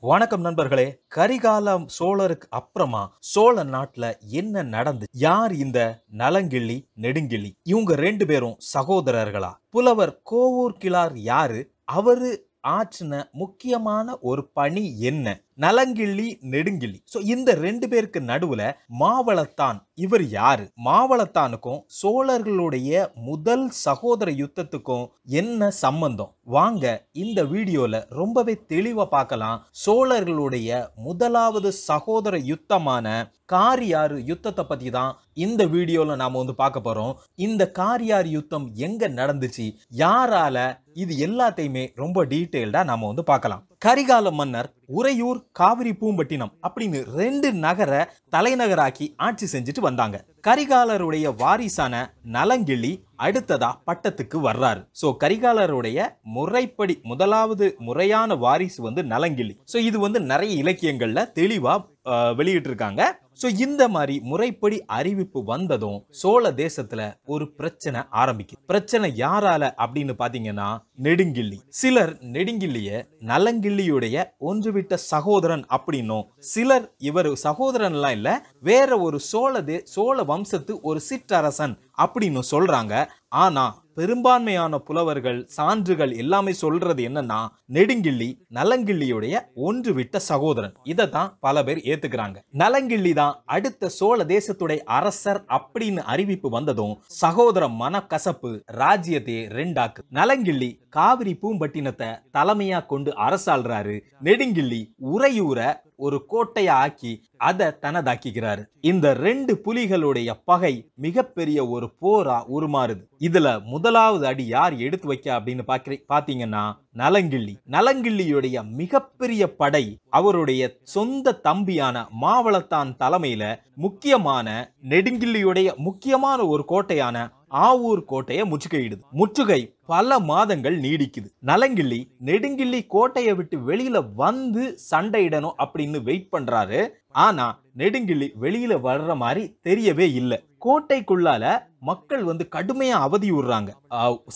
வணக்கம் நண்பர்களே. கரிகாலம் சோழருக்கு அப்புறமா சோழ நாட்டுல என்ன நடந்து யார் இந்த நலங்கிள்ளி நெடுங்கிள்ளி? இவங்க ரெண்டு பேரும் சகோதரர்களா? புலவர் கோவூர் கிளார் யாரு? அவரு ஆற்றின முக்கியமான ஒரு பணி என்ன? நலங்கிள்ளி நெடுங்கிள்ளி. ஸோ இந்த ரெண்டு பேருக்கு நடுவில் மாவளத்தான் இவர் யாரு? மாவளத்தானுக்கும் சோழர்களுடைய முதல் சகோதர யுத்தத்துக்கும் என்ன சம்பந்தம்? வாங்க இந்த வீடியோல ரொம்பவே தெளிவா பார்க்கலாம். சோழர்களுடைய முதலாவது சகோதர யுத்தமான காரியாறு யுத்தத்தை பத்தி தான் இந்த வீடியோல நாம வந்து பார்க்க போறோம். இந்த காரியார் யுத்தம் எங்க நடந்துச்சு? யாரால? இது எல்லாத்தையுமே ரொம்ப டீட்டெயில்டா நாம வந்து பார்க்கலாம். கரிகால மன்னர் உறையூர் காவிரி பூம்பட்டினம் அப்படின்னு ரெண்டு நகர தலைநகராக்கி ஆட்சி செஞ்சுட்டு வந்தாங்க. கரிகாலருடைய வாரிசான நலங்கிள்ளி அடுத்ததா பட்டத்துக்கு வர்றாரு. சோ கரிகாலருடைய முறைப்படி முதலாவது முறையான வாரிசு வந்து நலங்கிள்ளி சோ இது வந்து நிறைய இலக்கியங்கள்ல தெளிவா வெளியிட்டு ஸோ இந்த மாதிரி முறைப்படி அறிவிப்பு வந்ததும் சோழ தேசத்துல ஒரு பிரச்சனை ஆரம்பிக்குது. பிரச்சனை யாரால அப்படின்னு பாத்தீங்கன்னா நெடுங்கிள்ளி. சிலர் நெடுங்கிள்ளிய நலங்கிள்ளியுடைய ஒன்றுவிட்ட சகோதரன் அப்படின்னும் சிலர் இவர் சகோதரன் எல்லாம் இல்ல வேற ஒரு சோழ தே சோழ வம்சத்து ஒரு சிற்றரசன் அப்படின்னு சொல்றாங்க. ஆனா பெரும்பான்மையான புலவர்கள் சான்றுகள் எல்லாமே சொல்றது என்னன்னா நெடுங்கிள்ளி நலங்கிள்ளியுடைய ஒன்று விட்ட சகோதரன். இதை தான் பல பேர் ஏத்துக்கிறாங்க. நலங்கிள்ளி தான் அடுத்த சோழ தேசத்துடைய அரசர் அப்படின்னு அறிவிப்பு வந்ததும் சகோதர மனக்கசப்பு ராஜ்யத்தையே ரெண்டாக்கு. நலங்கிள்ளி காவிரி பூம்பட்டினத்தை தலைமையா கொண்டு அரசாள்றாரு. நெடுங்கிள்ளி உறையூர ஒரு கோட்டையை ஆக்கி அதை தனதாக்கிக்கிறாரு இந்த ரெண்டு புலிகளுடைய பகை மிகப்பெரிய ஒரு போரா உருமாறுது. இதுல முதலாவது அடி யார் எடுத்து வைக்க அப்படின்னு பாக்கிறீ பாத்தீங்கன்னா நலங்கிள்ளி. நலங்கிள்ளியுடைய மிகப்பெரிய படை அவருடைய சொந்த தம்பியான மாவளத்தான் தலைமையில முக்கியமான நெடுங்கிள்ளியுடைய முக்கியமான ஒரு கோட்டையான ஆவூர் கோட்டையை முற்றுகையிடுது. முற்றுகை பல மாதங்கள் நீடிக்குது. நலங்கிள்ளி நெடுங்கிள்ளி கோட்டையை விட்டு வெளியில வந்து சண்டையிடணும் அப்படின்னு வெயிட் பண்றாரு. ஆனா நெடுங்கிள்ளி வெளியில வர்ற மாதிரி தெரியவே இல்லை. கோட்டைக்குள்ளால மக்கள் வந்து கடுமையா அவதியுறாங்க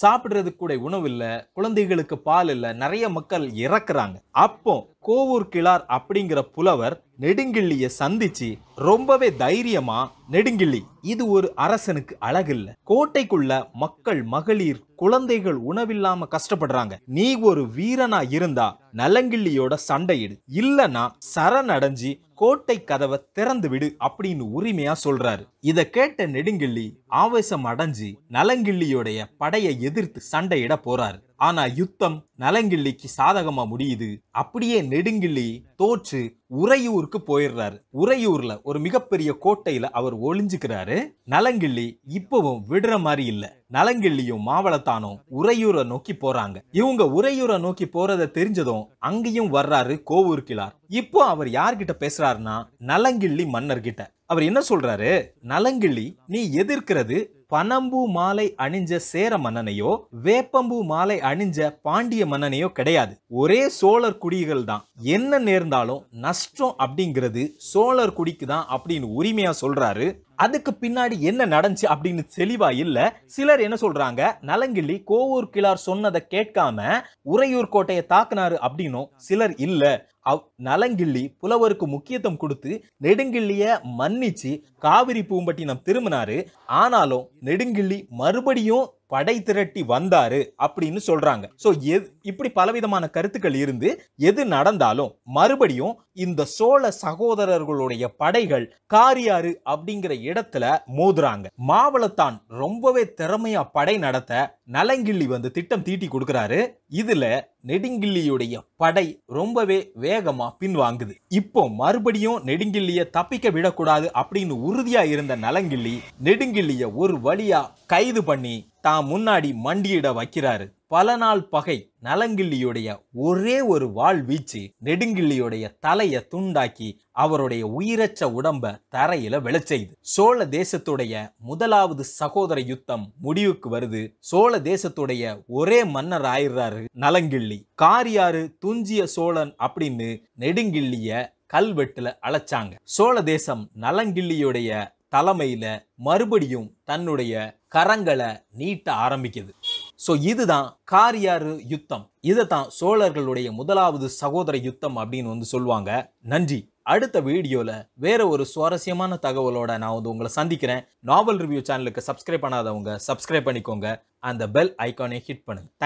சாப்பிடுறதுக்கு கூட உணவு இல்ல குழந்தைகளுக்கு பால் இல்ல நிறைய மக்கள் இறக்குறாங்க. அப்போ கோவூர் கிளார் அப்படிங்கிற புலவர் நெடுங்கிள்ளிய சந்திச்சு ரொம்பவே தைரியமா நெடுங்கிள்ளி இது ஒரு அரசனுக்கு அழகு இல்ல. கோட்டைக்குள்ள மக்கள் மகளிர் குழந்தைகள் உணவில்லாம கஷ்டப்படுறாங்க. நீ ஒரு வீரனா இருந்தா நலங்கிள்ளியோட சண்டையிடு. இல்லனா சரணடைஞ்சி கோட்டை கதவை திறந்து விடு அப்படின்னு உரிமையா சொல்றாரு. இத கேட்ட நெடுங்கிள்ளி ஆவேசம் அடைஞ்சு நலங்கிள்ளியோடைய படையை எதிர்த்து சண்டையிட போறாரு. ஆனா யுத்தம் நலங்கிள்ளிக்கு சாதகமா முடியுது. அப்படியே நெடுங்கிள்ளி தோற்று உறையூருக்கு போயிடுறாரு. உறையூர்ல ஒரு மிகப்பெரிய கோட்டையில அவர் ஒளிஞ்சுக்கிறாரு. நலங்கிள்ளி இப்பவும் விடுற மாதிரி இல்ல. நலங்கிள்ளியும் மாவளத்தானும் உறையூரை நோக்கி போறாங்க. இவங்க உறையூரை நோக்கி போறத தெரிஞ்சதும் அங்கேயும் வர்றாரு கோவூர் கிளார் இப்போ அவர் யார்கிட்ட பேசுறாருன்னா நலங்கிள்ளி மன்னர் கிட்ட அவர் என்ன சொல்றாரு? நலங்கிள்ளி நீ எதிர்க்கிறது பனம்பூ மாலை அணிஞ்ச சேர மன்னனையோ வேப்பம்பூ மாலை அணிஞ்ச பாண்டிய மன்னனையோ கிடையாது. ஒரே சோழர் குடிகள் தான். என்ன நேர்ந்தாலும் நஷ்டம் அப்படிங்கிறது சோழர் குடிக்கு தான் அப்படின்னு உரிமையா சொல்றாரு. அதுக்கு பின்னாடி என்ன நடந்துச்சு அப்படின்னு தெளிவா இல்ல. சிலர் என்ன சொல்றாங்க? நலங்கிள்ளி கோவூர் கிளார் சொன்னதை கேட்காம உறையூர் கோட்டையை தாக்குனாரு அப்படின்னும் சிலர் இல்ல. அவ் நலங்கிள்ளி புலவருக்கு முக்கியத்துவம் கொடுத்து நெடுங்கிள்ளிய மன்னிச்சு காவிரி பூம்பட்டினம் திரும்பினாரு. ஆனாலும் நெடுங்கிள்ளி மறுபடியும் படை திரட்டி வந்தாரு அப்படின்னு சொல்றாங்க. சோ இப்படி பலவிதமான கருத்துக்கள் இருந்து எது நடந்தாலும் மறுபடியும் இந்த சோழ சகோதரர்களுடைய படைகள் காரியாறு அப்படிங்கிற இடத்துல மோதுறாங்க. மாவளத்தான் ரொம்பவே திறமையா படை நடத்த நலங்கிள்ளி வந்து திட்டம் தீட்டி கொடுக்கிறாரு. இதுல நெடுங்கிள்ளியுடைய படை ரொம்பவே வேகமா பின்வாங்குது. இப்போ மறுபடியும் நெடுங்கிள்ளிய தப்பிக்க விடக்கூடாது அப்படின்னு உறுதியா இருந்த நலங்கிள்ளி நெடுங்கிள்ளிய ஒரு வழியா கைது பண்ணி தான் முன்னாடி மண்டியிட வைக்கிறாரு. பல நாள் பகை நலங்கிள்ளியுடைய ஒரே ஒரு வாள் வீச்சு நெடுங்கிள்ளியுடைய தலைய துண்டாக்கி அவருடைய உயிரற்ற உடம்ப தரையில விளைச்செய்து சோழ தேசத்துடைய முதலாவது சகோதர யுத்தம் முடிவுக்கு வருது. சோழ தேசத்துடைய ஒரே மன்னர் ஆயிடுறாரு நலங்கிள்ளி. காரியாறு துஞ்சிய சோழன் அப்படின்னு நெடுங்கிள்ளிய கல்வெட்டுல அழைச்சாங்க. சோழ தேசம் நலங்கிள்ளியுடைய தலைமையில் மறுபடியும் தன்னுடைய கரங்களை நீட்ட ஆரம்பிக்குது. ஸோ இதுதான் காரியாறு யுத்தம். இதை தான் சோழர்களுடைய முதலாவது சகோதர யுத்தம் அப்படின்னு வந்து சொல்லுவாங்க. நன்றி. அடுத்த வீடியோவில் வேற ஒரு சுவாரஸ்யமான தகவலோட நான் வந்து உங்களை சந்திக்கிறேன். நாவல் ரிவ்யூ சேனலுக்கு சப்ஸ்கிரைப் பண்ணாதவங்க சப்ஸ்கிரைப் பண்ணிக்கோங்க. அந்த பெல் ஐக்கானை ஹிட் பண்ணுங்க. Thank